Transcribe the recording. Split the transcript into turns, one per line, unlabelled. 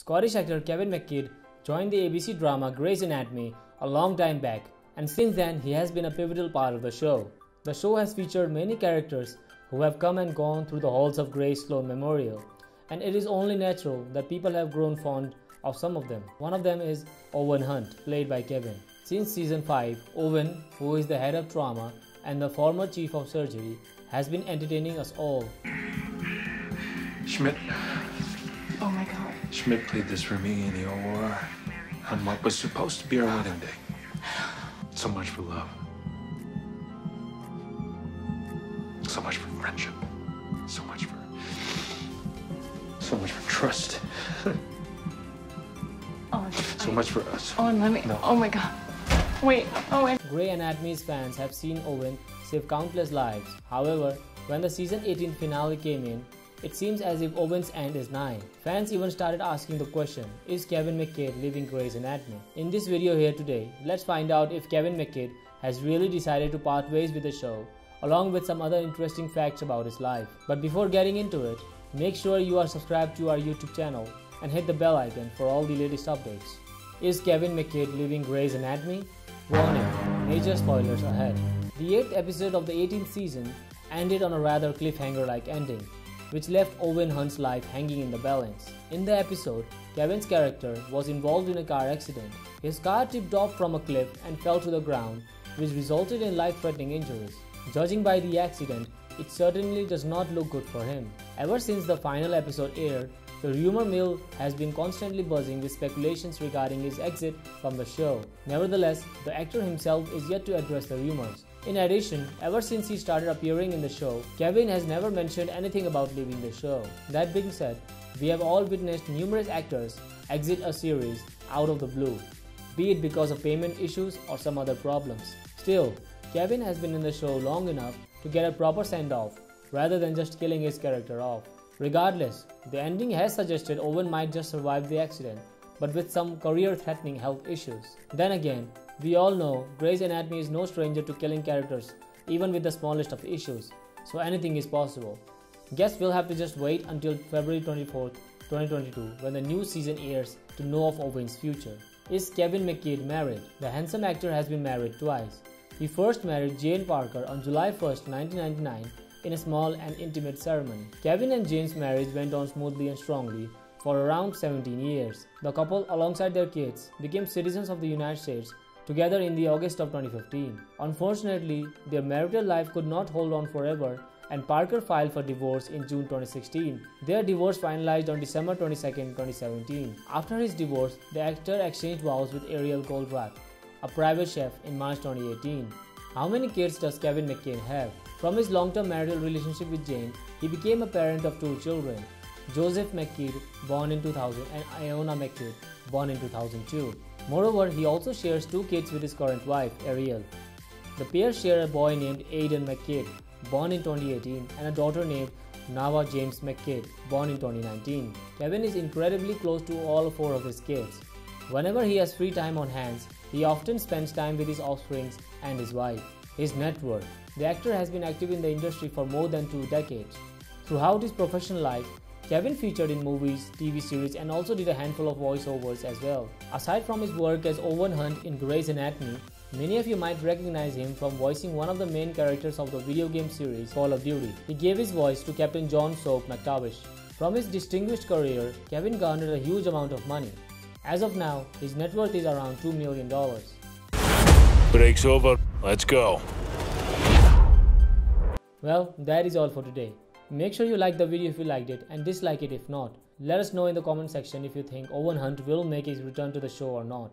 Scottish actor Kevin McKidd joined the ABC drama Grey's Anatomy a long time back, and since then he has been a pivotal part of the show. The show has featured many characters who have come and gone through the halls of Grey Sloan Memorial, and it is only natural that people have grown fond of some of them. One of them is Owen Hunt, played by Kevin. Since season 5, Owen, who is the head of trauma and the former chief of surgery, has been entertaining us all.
Schmitt.
Oh my god.
Schmitt played this for me in the OR on what was supposed to be our wedding day. So much for love. So much for friendship. So much for. So much for trust.
Oh, Owen.
So much for us.
Oh, Owen, let me.
No.
Oh my god. Wait, oh, Owen.
Grey Anatomy's fans have seen Owen save countless lives. However, when the season 18 finale came in, it seems as if Owen's end is nigh. Fans even started asking the question, is Kevin McKidd leaving Grey's Anatomy? In this video here today, let's find out if Kevin McKidd has really decided to part ways with the show, along with some other interesting facts about his life. But before getting into it, make sure you are subscribed to our YouTube channel and hit the bell icon for all the latest updates. Is Kevin McKidd leaving Grey's Anatomy? Warning, major spoilers ahead. The 8th episode of the 18th season ended on a rather cliffhanger like ending which left Owen Hunt's life hanging in the balance. In the episode, Kevin's character was involved in a car accident. His car tipped off from a cliff and fell to the ground, which resulted in life threatening injuries. Judging by the accident, it certainly does not look good for him. Ever since the final episode aired, the rumor mill has been constantly buzzing with speculations regarding his exit from the show. Nevertheless, the actor himself is yet to address the rumors. In addition, ever since he started appearing in the show, Kevin has never mentioned anything about leaving the show. That being said, we have all witnessed numerous actors exit a series out of the blue, be it because of payment issues or some other problems. Still, Kevin has been in the show long enough to get a proper send off rather than just killing his character off. Regardless, the ending has suggested Owen might just survive the accident, but with some career threatening health issues. Then again, we all know Grey's Anatomy is no stranger to killing characters, even with the smallest of issues, so anything is possible. Guess we'll have to just wait until February 24th, 2022, when the new season airs to know of Owen's future. Is Kevin McKidd married? The handsome actor has been married twice. He first married Jane Parker on July 1st, 1999, in a small and intimate ceremony. Kevin and Jane's marriage went on smoothly and strongly for around 17 years. The couple, alongside their kids, became citizens of the United States together in the August of 2015. Unfortunately, their marital life could not hold on forever and Parker filed for divorce in June 2016. Their divorce finalized on December 22, 2017. After his divorce, the actor exchanged vows with Ariel Goldrath, a private chef, in March 2018. How many kids does Kevin McKidd have? From his long-term marital relationship with Jane, he became a parent of two children, Joseph McKidd, born in 2000, and Iona McKidd, born in 2002. Moreover, he also shares two kids with his current wife, Ariel. The pair share a boy named Aidan McKidd, born in 2018, and a daughter named Nava James McKidd, born in 2019. Kevin is incredibly close to all four of his kids. Whenever he has free time on hands, he often spends time with his offspring and his wife. His net worth. The actor has been active in the industry for more than two decades. Throughout his professional life, Kevin featured in movies, TV series, and also did a handful of voiceovers as well. Aside from his work as Owen Hunt in Grey's Anatomy, many of you might recognize him from voicing one of the main characters of the video game series Call of Duty. He gave his voice to Captain John Soap McTavish. From his distinguished career, Kevin garnered a huge amount of money. As of now, his net worth is around $2 million.
Break's over. Let's go.
Well, that is all for today. Make sure you like the video if you liked it and dislike it if not. Let us know in the comment section if you think Owen Hunt will make his return to the show or not.